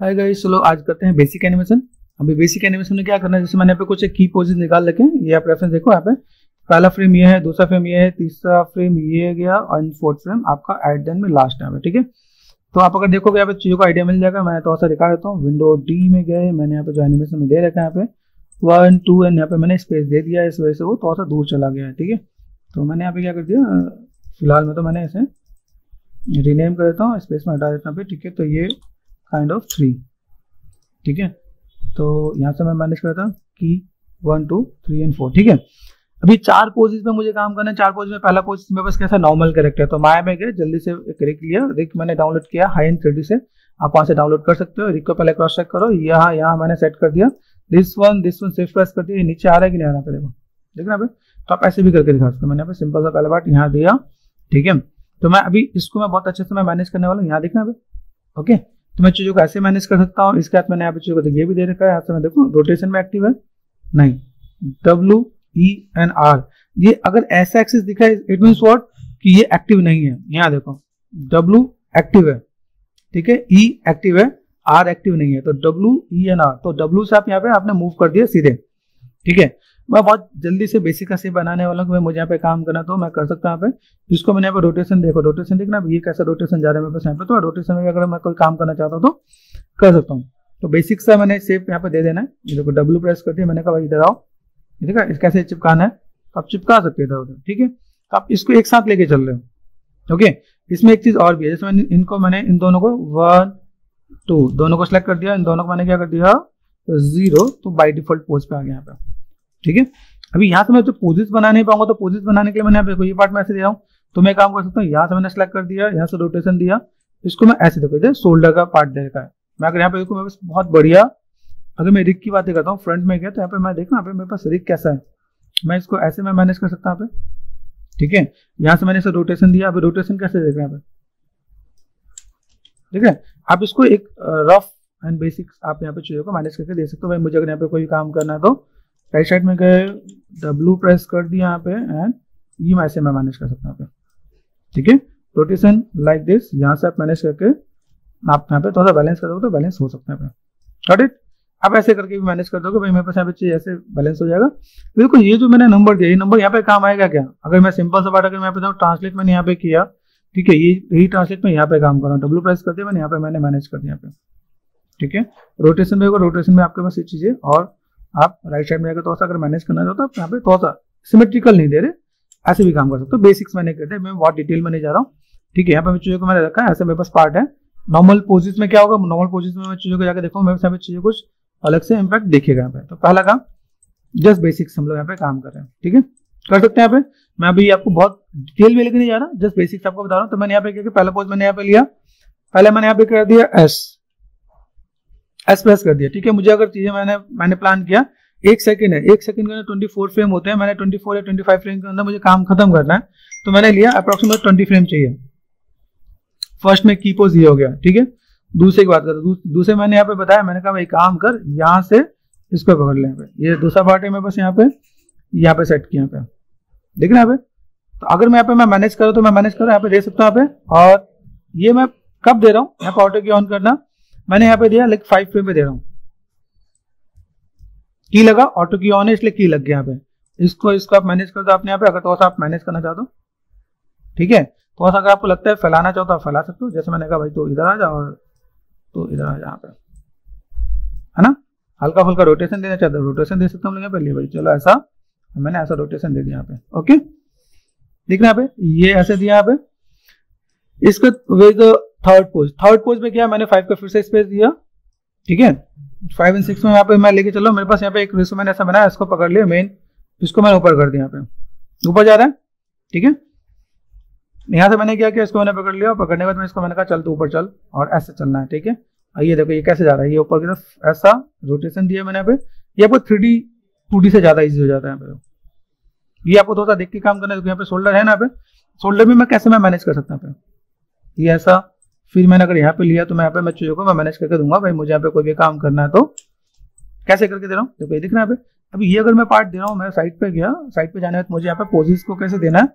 Hi guys चलो आज करते हैं बेसिक एनिमेशन अभी बेसिक एनिमेशन में क्या करना है? जैसे मैंने यहाँ पे कुछ की पोजेस निकाल रखे हैं, ये आप रेफरेंस देखो यहाँ पे। पहला फ्रेम ये है, दूसरा फ्रेम ये है, तीसरा फ्रेम ये गया और फोर्थ फ्रेम आपका एट देन में लास्ट है ठीक है? तो आप अगर देखोगे यहाँ पे चीज़ों का आइडिया मिल जाएगा, मैं थोड़ा सा दिखा देता हूँ। विंडो डी में गए मैंने यहाँ पे जो एनिमेशन में दे रखा है यहाँ पे वन टू एंड यहाँ पे मैंने स्पेस दे दिया इस वजह से वो थोड़ा सा दूर चला गया है, ठीक है? तो मैंने यहाँ पे क्या कर दिया, फ़िलहाल में तो मैंने इसे रीनेम कर देता हूँ स्पेस में हटा देता हूँ ठीक है? तो ये काइंड ऑफ़ थ्री ठीक है? तो यहाँ से मैं मैनेज करता हूँ की one two three and four ठीक है? अभी चार पोजेस में मुझे काम करना है। चार पोजेस में पहला पोज मेरे पास कैसा नॉर्मल कैरेक्टर तो माया में गए, जल्दी से रिक लिया। रिक मैंने डाउनलोड किया हाई एंड थ्री से। आप वहाँ से डाउनलोड कर सकते हो। रिक को पहले क्रॉस चेक करो। यहाँ यहाँ मैंने सेट कर दिया। This one this one save press कर दिया। नीचे आ रहा है कि नहीं आ रहा पहले देखना अभी तो आप ऐसे भी करके दिखा सकते हो। मैंने सिंपल सा पहला पार्ट यहाँ दिया। ठीक है? तो मैं अभी इसको मैं बहुत अच्छे से मैं मैनेज करने वाला हूँ। यहाँ देखना अभी ओके तो मैं चीज़ों को ऐसे मैनेज कर सकता हूँ, इसके बाद मैंने यहाँ पे चीज़ों को ये भी दे रखा है, यहाँ से मैं देखूँ रोटेशन में एक्टिव है? नहीं। डब्ल्यू ई एन आर ये अगर ऐसा एक्सिस दिखा है इट मीन वॉट कि ये एक्टिव नहीं है। यहाँ देखो डब्ल्यू एक्टिव है, ठीक है? ई e एक्टिव है आर एक्टिव नहीं है। तो डब्ल्यू ई एन आर तो डब्ल्यू से आप यहाँ पे आपने मूव कर दिया सीधे, ठीक है? मैं बहुत जल्दी से बेसिक का से बनाने वाला हूँ मुझे यहाँ पे काम करना तो मैं कर सकता हूँ यहाँ पे। जिसको मैंने यहाँ पे रोटेशन देखो रोटेशन देखना ये कैसा रोटेशन जा रहा है यहाँ पे तो रोटेशन में अगर मैं कोई काम करना चाहता हूँ तो कर सकता हूँ। तो बेसिक सा मैंने सेप यहाँ पे दे देना है। देखो डब्ल्यू प्रेस कर दिया मैंने कहा, भाई इधर आओ। ठीक है कैसे चिपकाना है तो आप चिपका सकते हैं इधर उधर, ठीक है? तो आप इसको एक साथ लेके चल रहे हो, ओके? इसमें एक चीज़ और भी है, जैसे मैंने, इनको मैंने, इन दोनों को वन टू दोनों को सिलेक्ट कर दिया, इन दोनों को मैंने क्या कर दिया? ज़ीरो तो बाई डिफ़ॉल्ट पोज पे आ गया यहाँ पे। ठीक है? अभी यहाँ से मैं जो पोजिस बना नहीं पाऊँगा तो पोजिस बनाने के लिए मैंने ये पार्ट में ऐसे दे रहा हूँ। तो मैं काम कर सकता हूँ, यहाँ से मैंने सेलेक्ट कर दिया, यहाँ से रोटेशन दिया, इसको मैं ऐसे देखो, इधर शोल्डर का पार्ट दे रखा है। मैं अगर यहाँ पे देखो, मेरे पास बहुत बढ़िया, अगर मैं रिक की बातें करता हूँ फ्रंट में गया तो यहाँ पे मैं देखना यहाँ पे मेरे पास रिक कैसा है। मैं इसको ऐसे में मैनेज कर सकता हूँ यहाँ पे। ठीक है? यहाँ से मैंने इसे रोटेशन दिया, अभी रोटेशन कैसे देख रहे हैं ठीक है? आप इसको एक रफ एंड बेसिक आप यहाँ पे चीज़ों को मैनेज करके दे सकते हो। भाई, मुझे अगर यहाँ पे कोई काम करना है तो राइट साइड में गए डब्लू प्रेस कर दिया यहाँ पे एंड ये मैं ऐसे मैं मैनेज कर सकता हूँ ठीक है? रोटेशन लाइक दिस यहाँ से आप मैनेज करके आप यहाँ पे थोड़ा सा बैलेंस कर दो तो बैलेंस हो सकता है गॉट इट आप ऐसे करके भी मैनेज कर दोगे, भाई मेरे पास यहाँ पे चीज़ ऐसे बैलेंस हो जाएगा। बिल्कुल, ये जो मैंने नंबर दिया, ये नंबर यहाँ पे काम आएगा क्या? अगर मैं सिंपल सा बात अगर मैं पे ट्रांसलेट मैंने यहाँ पे किया, ठीक है, ये यही ट्रांसलेट में यहाँ पे काम कर रहा हूँ। डब्ल्यू प्रेस कर दिया मैंने, यहाँ पे मैंने मैनेज कर दिया यहाँ पे। ठीक है? रोटेशन में होगा रोटेशन में आपके पास ये चीज़ें, और आप राइट साइड में आकर थोड़ा सा अगर मैनेज करना चाहते हो तो यहाँ पे थोड़ा सा सिमेट्रिकल नहीं दे रहे, ऐसे भी काम कर सकते हो। बेसिक्स मैंने करते मैं बहुत डिटेल में नहीं जा रहा हूँ। ठीक है, यहाँ पे चीज़ों को मैंने रखा है, ऐसे मेरे पास पार्ट है। नॉर्मल पोजिस में क्या होगा? नॉर्मल पोजिस में मैं चीज़ों को जाकर देखूँ मेरे यहाँ चीज़ें कुछ अलग से इम्पैक्ट देखेगा यहाँ पे। तो पहला काम जस्ट बेसिक्स हम लोग यहाँ पे काम कर रहे हैं। ठीक है? कर सकते हैं यहाँ पे। मैं अभी आपको बहुत डिटेल में लेके नहीं जा रहा जस्ट बेसिक्स आपको बता रहा हूँ। तो मैंने यहाँ पे क्या पहला पोज मैंने यहाँ पे लिया। पहले मैंने यहाँ पे कर दिया एस एस प्रेस कर दिया। ठीक है, मुझे अगर चीज़ें मैंने मैंने प्लान किया, एक सेकंड है। एक सेकंड के अंदर ट्वेंटी फोर फ्रेम होते हैं, मैंने ट्वेंटी फोर या ट्वेंटी फाइव फ्रेम के अंदर मुझे काम खत्म करना है तो मैंने लिया अप्रोक्सीमेट ट्वेंटी फ्रेम चाहिए। फ़र्स्ट में की पोज ये हो गया, ठीक है? दूसरे की बात करें दूसरे मैंने यहाँ पे बताया, मैंने कहा, भाई काम कर, यहाँ से इसको पकड़ ले ये दूसरा पार्ट है मेरे पास यहाँ पे यहाँ पे सेट किया पे। देख रहे यहाँ पे? तो अगर मैं यहाँ पे, मैं मैनेज करूँ तो मैं मैनेज करूँ, यहाँ पे दे सकता हूँ यहाँ पे। और ये मैं कब दे रहा हूँ? यहाँ पे ऑटो की ऑन करना। मैंने यहाँ पे दिया लाइक फाइव पे दे रहा हूँ। की लगा? ऑटो की ऑन है, इसलिए की लग गया यहाँ पे। इसको इसको आप मैनेज कर दो अपने यहाँ पे, अगर थोड़ा सा आप मैनेज करना चाहते हो ठीक है? थोड़ा सा अगर आपको लगता है फैलाना चाहो तो आप फैला सकते हो। जैसे मैंने कहा भाई तो इधर आ जाओ और तो इधर आ जाओ पे। है ना? हल्का फुल्का रोटेशन देना चाहते हो रोटेशन दे सकते हम लोग यहाँ पे? लिए भाई, चलो ऐसा। मैंने ऐसा रोटेशन दे दिया यहाँ पे। ओके दिख रहा यहाँ पे, ये ऐसे दिया यहाँ पे। इसका वे थर्ड पोज थर्ड पोज में क्या मैंने फाइव का फिर से स्पेस दिया। ठीक है? फाइव एंड सिक्स में यहाँ पे मैं लेके चलो मेरे पास यहाँ पे एक रिसो मैंने ऐसा बनाया, इसको पकड़ लिया मेन इसको मैंने ऊपर कर दिया यहाँ पे। ऊपर जा रहा है? ठीक है? यहाँ से मैंने क्या किया? इसको मैंने पकड़ लिया। पकड़ने के बाद मैं इसको मैंने कहा, चल तो ऊपर चल और ऐसे चलना है, ठीक है? ये देखो, ये कैसे जा रहा है? ये ऊपर की तरफ़ ऐसा रोटेशन दिया मैंने यहाँ पे। ये आपको थ्री डी टू डी से ज़्यादा इजी हो जाता है यहाँ पे। ये आपको थोड़ा देख के काम करना है यहाँ पे शोल्डर है ना यहाँ पे। शोल्डर भी मैं कैसे मैं मैनेज कर सकता हूँ ये ऐसा फिर मैंने अगर यहाँ पे लिया तो मैं यहाँ पे मैं चीज़ों को मैं मैनेज करके दूँगा, भाई मुझे यहाँ पे कोई भी काम करना है तो। कैसे करके दे रहा हूँ? देखो, ये दिख रहा है अभी ये अगर मैं पार्ट दे रहा हूँ, मैं साइड पे गया साइड पे जाने में मुझे यहाँ पे पोजिस को कैसे देना है?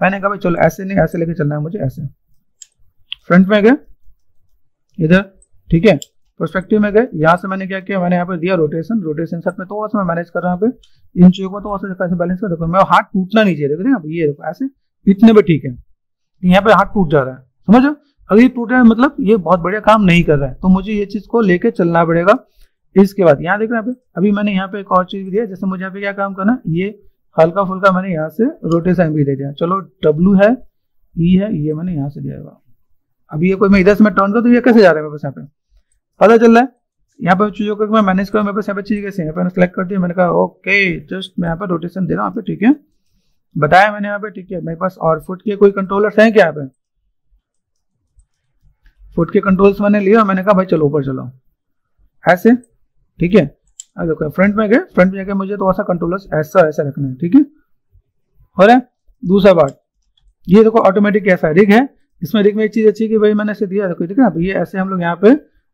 मैंने कहा, भाई चलो, ऐसे नहीं, ऐसे लेके चलना है मुझे, ऐसे। फ्रंट में गए, इधर, ठीक है? प्रोस्पेक्टिव में गए, यहाँ से मैंने क्या किया, मैंने यहाँ पे दिया रोटेशन रोटेशन साथ में तो मैं मैनेज कर रहा हूँ इन चीज़ों को तो कैसे बैलेंस कर, देखो, मैं हाथ टूटना नहीं चाहिए, देखो ये देखो, ऐसे। इतने पे ठीक है। यहाँ पे हाथ टूट जा रहा है, समझो? अगर ये टूट रहा है मतलब ये बहुत बढ़िया काम नहीं कर रहा है। तो मुझे ये चीज़ को लेके चलना पड़ेगा। इसके बाद यहाँ देख रहे हैं अभी मैंने यहाँ पे एक और चीज़ भी दिया, जैसे मुझे यहाँ पे क्या काम करना ये हल्का फुल्का मैंने यहाँ से रोटेशन भी दे दिया। चलो डब्लू है ई e है, ये मैंने यहाँ से दिया हुआ। अभी ये कोई मैं इधर से मैं टर्न कर तो ये कैसे जा रहा है मेरे पास यहाँ पे? पता चल रहा है, यहाँ पर चीज़ों को मैं मैनेज करूँ, मेरे पास यहाँ पे चीज़ कैसे यहाँ पे सेलेक्ट कर दिया मैंने कहा ओके जस्ट मैं यहाँ पर रोटेशन दे रहा हूँ, यहाँ पे ठीक है। बताया मैंने यहाँ पे, ठीक है, मेरे पास और फुट के कोई कंट्रोलर्स हैं क्या यहाँ पे? फुट के कंट्रोल्स मैंने लिया मैंने कहा, भाई, चलो, ऊपर चलो ऐसे, ठीक है? अब देखो फ्रंट में गए फ्रंट में जाके मुझे थोड़ा सा कंट्रोलर्स ऐसा ऐसा रखना है, ठीक है? रहा है, दूसरा पार्ट ये देखो ऑटोमेटिक कैसा है रिग है। इसमें रिग में एक चीज़ अच्छी है कि भाई, मैंने ऐसे दिया, देखो, ठीक है ये ऐसे हम लोग यहाँ पे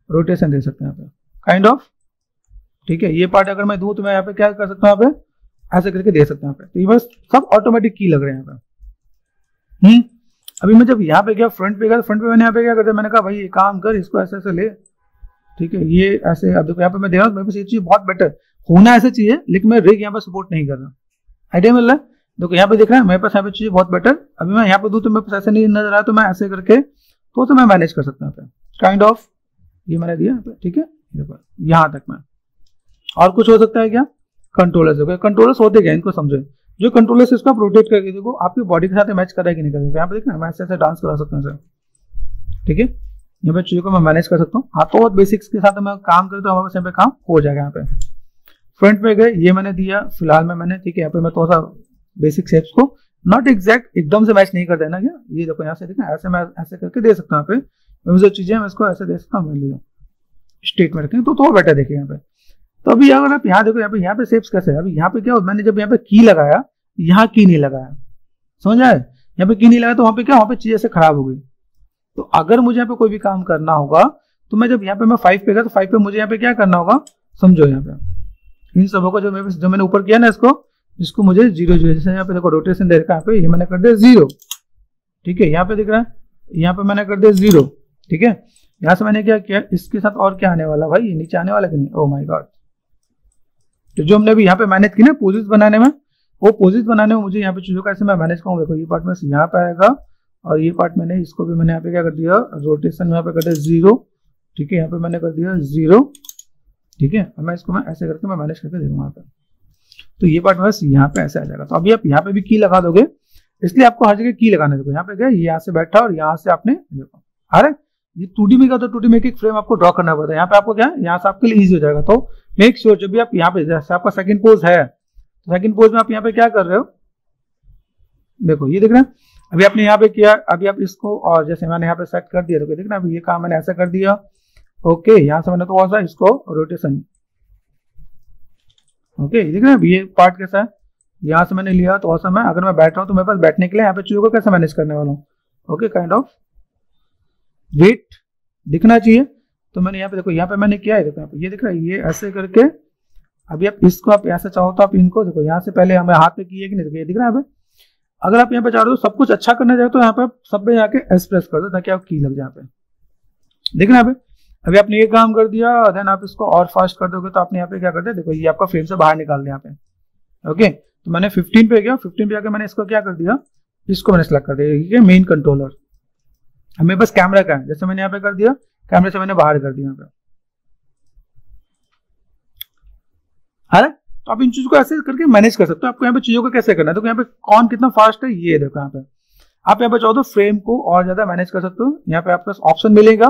रोटेशन दे सकते हैं यहाँ पे। काइंड ऑफ़ ठीक है, ये पार्ट अगर मैं दूँ तो मैं यहाँ पे क्या कर सकता हूँ यहाँ पे? ऐसे करके दे सकते हैं यहाँ पे। तो ये बस सब ऑटोमेटिक की लग रहे हैं यहाँ पे। हम्म? अभी मैं जब यहाँ पे गया फ्रंट पे गया फ्रंट पे मैंने यहाँ पे क्या करते, मैंने कहा, भाई ये काम कर, इसको ऐसे ऐसे ले। ठीक है, ये ऐसे, अब देखो, यहाँ पे मैं दे रहा हूँ, मेरे पास ये चीज़ बहुत बेटर होना ऐसे चाहिए, लेकिन मैं रिग यहाँ पे सपोर्ट नहीं कर रहा। आइडिया मिल रहा है? देखो, यहाँ पे देख रहा है, मेरे पास यहाँ पे चीज़ बहुत बेटर अभी मैं यहाँ पे दूँ तो मेरे पास ऐसे नहीं नज़र आया तो मैं ऐसे करके तो तो मैं मैनेज कर सकता हूँ काइंड ऑफ़ ये मैंने दिया ठीक है? देखो, यहाँ तक मैं। और कुछ हो सकता है क्या? कंट्रोलर्स देखो कंट्रोलर्स होते क्या? इनको समझो। जो कंट्रोलर्स इसको प्रोटेक्ट करके देखो, आपकी बॉडी के साथ मैच कर रहा है कि नहीं कर यहाँ पे देखना, मैं ऐसे ऐसे डांस करा सकता हूँ सर ठीक है? यहाँ पे चीज़ों को मैं मैनेज कर सकता हूँ। हाँ तो बेसिक्स के साथ मैं काम करूँ तो हमारे पास यहाँ पे काम हो जाएगा यहाँ पे। फ्रंट पे गए, ये मैंने दिया, फ़िलहाल में मैंने, ठीक है, यहाँ पे मैं थोड़ा सा बेसिक शेप्स को नॉट एग्जैक्ट एकदम से मैच नहीं कर देना क्या? ये देखो, यहाँ से देखना, ऐसे मैं ऐसे करके दे सकता हूँ यहाँ पे। जो चीज़ें मैं इसको ऐसे दे सकता हूँ लिया स्टेट में रखेंगे तो थोड़ा बेटर देखे यहाँ पे। तो अभी अगर आप यहाँ देखो यहाँ पे यहाँ पे सेप्स कैसे अभी यहाँ पे क्या हो मैंने जब यहाँ पे की लगाया यहाँ की नहीं लगाया समझ आए यहाँ पे की नहीं लगाया तो वहाँ पे क्या वहाँ पे चीज़ ऐसे खराब हो गई तो अगर मुझे यहाँ पे कोई भी काम करना होगा तो मैं जब यहाँ पे मैं फाइव पे गया तो फाइव पे मुझे यहाँ पे क्या करना होगा समझो यहाँ पे इन सबों को जो मैं जो मैंने ऊपर किया ना इसको इसको मुझे ज़ीरो ज़ीरो जैसे यहाँ पे देखो रोटेशन दे रखा है यहाँ पे ये मैंने कर दिया ज़ीरो ठीक है यहाँ पे दिख रहा है यहाँ पे मैंने कर दिया ज़ीरो ठीक है यहाँ से मैंने क्या किया इसके साथ और क्या आने वाला भाई ये नीचे आने वाला कि नहीं ओ माई गॉड तो जो हमने अभी यहाँ पे मैनेज की ना पोजिट बनाने में वो पोजिट बनाने में मुझे यहाँ पे चीज़ों का ऐसे मैं मैनेज करूँ देखो ये पार्ट में यहाँ पे आएगा और ये पार्ट मैंने इसको भी मैंने यहाँ पे क्या कर दिया रोटेशन यहाँ पे कर दिया ज़ीरो ठीक है यहाँ पे मैंने कर दिया ज़ीरो ठीक है मैं इसको मैं ऐसे करके मैं मैनेज करके दे दूँगा यहाँ तो ये पार्ट बस यहाँ पे ऐसे आ जाएगा तो अभी आप यहाँ पे भी की लगा दोगे इसलिए आपको हर जगह की लगाने देखो यहाँ पे गया यहाँ से बैठा और यहाँ से आपने देखो अरे ये टू में का तो टू में एक फ्रेम आपको ड्रॉ करना पड़ता है यहाँ पे आपको क्या यहाँ से आपके लिए ईजी हो जाएगा तो मेक श्योर जब भी आप यहाँ पे, जैसे आपका सेकंड पोज है तो सेकंड पोज में आप यहाँ पे क्या कर रहे हो? देखो, ये देख रहे अभी आपने यहाँ पे किया, अभी आप इसको और जैसे मैंने यहाँ पे सेट कर दिया तो देखना अभी ये काम मैंने ऐसा कर दिया। ओके यहाँ से मैंने तो सा इसको रोटेशन ओके देख रहे हैं ये पार्ट कैसा है? यहाँ से मैंने लिया तो औसम है अगर मैं बैठ रहा हूँ तो मेरे पास बैठने के लिए यहाँ पे चीज़ों को कैसे मैनेज करने वाला हूँ? ओके काइंड ऑफ़ वेट दिखना चाहिए। तो मैंने यहाँ पे देखो, यहाँ पे मैंने किया है, देखो यहाँ पे, ये दिख रहा है ये ऐसे करके, अभी आप इसको आप ऐसे चाहो तो आप इनको, देखो, यहाँ से पहले हमें हाथ पे किए कि नहीं, देखो, ये दिख रहा है अगर आप यहाँ पे चाह रहे हो सब कुछ अच्छा करना चाहे तो यहाँ पे सब पे जाके एस प्रेस कर दो, ताकि आप की लग जाए पे। देख रहे हैं अभी आपने ये काम कर दिया देन आप इसको और फास्ट कर दोगे तो आपने यहाँ पे क्या करते देखो, ये आपका फ्रेम से बाहर निकाल दिया यहाँ पे। ओके तो मैंने 15 पे गया 15 पे आके मैंने इसको क्या कर दिया? इसको मैंने सेलेक्ट कर दिया, ये मेन कंट्रोलर हमें बस कैमरा का है, जैसे मैंने यहाँ पे कर दिया कैमरे से मैंने बाहर कर दिया है तो आप इन चीज़ों को ऐसे करके मैनेज कर सकते हो। आपको यहाँ पे चीज़ों को कैसे करना है? तो यहाँ पे कौन कितना फास्ट है, ये देखो यहाँ पे। आप यहाँ पे चाहो तो फ्रेम को और ज़्यादा मैनेज कर सकते हो। यहाँ पे आपके ऑप्शन मिलेगा।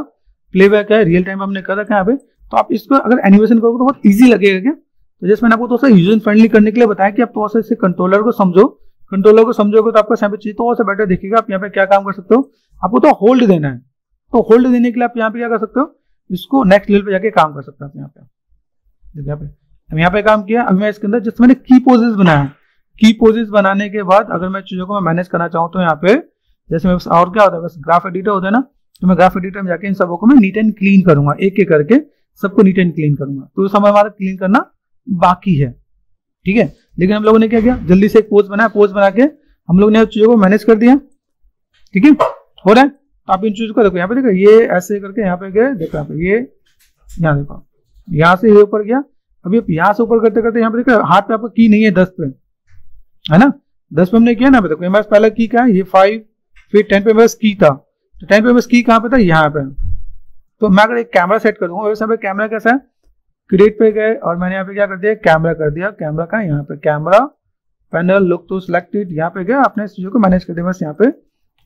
प्लेबैक है रियल टाइम हमने कर रखा है यहाँ पे। तो आप इसको अगर एनिमेशन करोगे तो बहुत ईजी लगेगा क्या? तो जैसे मैंने आपको थोड़ा सा यूज़र फ्रेंडली करने के लिए बताया कि आप थोड़ा सा इसे कंट्रोलर को समझो। कंट्रोलर को समझोगे तो आपका यहाँ पे चीज़ थोड़ा सा बेटर दिखेगा। आप यहाँ पे क्या काम कर सकते हो? आपको तो होल्ड देना है। तो होल्ड देने के लिए आप यहाँ पे क्या कर सकते हो? इसको नेक्स्ट लेवल पे जाके काम कर सकते हो आप यहाँ पे। यहाँ पे। अब यहाँ पे काम किया। अभी मैं इसके अंदर जिसमें मैंने की पोजेस बनाया की पोजेस बनाने के बाद अगर मैं चीज़ों को मैनेज करना चाहूँ तो यहाँ पे जैसे मैं और क्या होता है, बस ग्राफ एडिटर होता है ना तो मैं ग्राफ एडिटर में जाके इन सबको मैं नीट एंड क्लीन करूँगा। एक एक करके सबको नीट एंड क्लीन करूँगा। तो समय हमारा क्लीन करना बाकी है। ठीक है? लेकिन हम लोगों ने क्या किया? जल्दी से एक पोज बनाया। पोज बना के हम लोग ने चीज़ों को मैनेज कर दिया। ठीक है? हो रहा है? आप इन चीज़ों को देखो, यहाँ पे देखो, ये ऐसे करके यहाँ पे गए, देखो यहाँ पे, ये यहाँ देखो, यहाँ से ये ऊपर गया अभी यहाँ से ऊपर करते करते यहाँ पे देखो, हाथ पे आपका की नहीं है, दस पे, है ना? दस पे हमने किया ना, देखो मेरे पास पहला की क्या है, ये फाइव फिर टेन पे पास की था तो टेन पे मेरे की कहाँ पे था, यहाँ पे। तो मैं अगर एक कैमरा सेट करूँगा, वैसे पे कैमरा कैसा है? क्रिएट पे गए, और मैंने यहाँ पे क्या कर दिया कैमरा कर दिया कैमरा का यहाँ पे camera panel lock to selected यहाँ पे गया अपने चीज़ों को मैनेज कर दिया, बस यहाँ पे,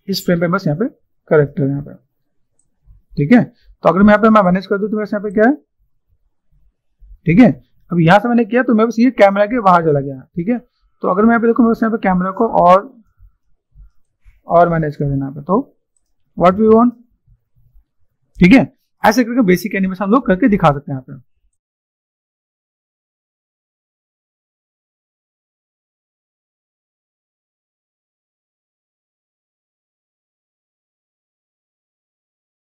इस फ्रेम पे, बस यहाँ पे करेक्ट है यहाँ पे। ठीक है? तो अगर मैं यहाँ पे मैं मैनेज कर दूँ तो यहाँ पे क्या है? ठीक है? अब यहाँ से मैंने किया तो मैं बस ये कैमरा के बाहर चला गया। ठीक है? तो अगर मैं यहाँ पे देखूँ बस यहाँ पे कैमरा को और और मैनेज कर देना तो व्हाट वी वांट ठीक है? ऐसे करके बेसिक एनिमेशन हम लोग करके दिखा सकते हैं यहाँ पे।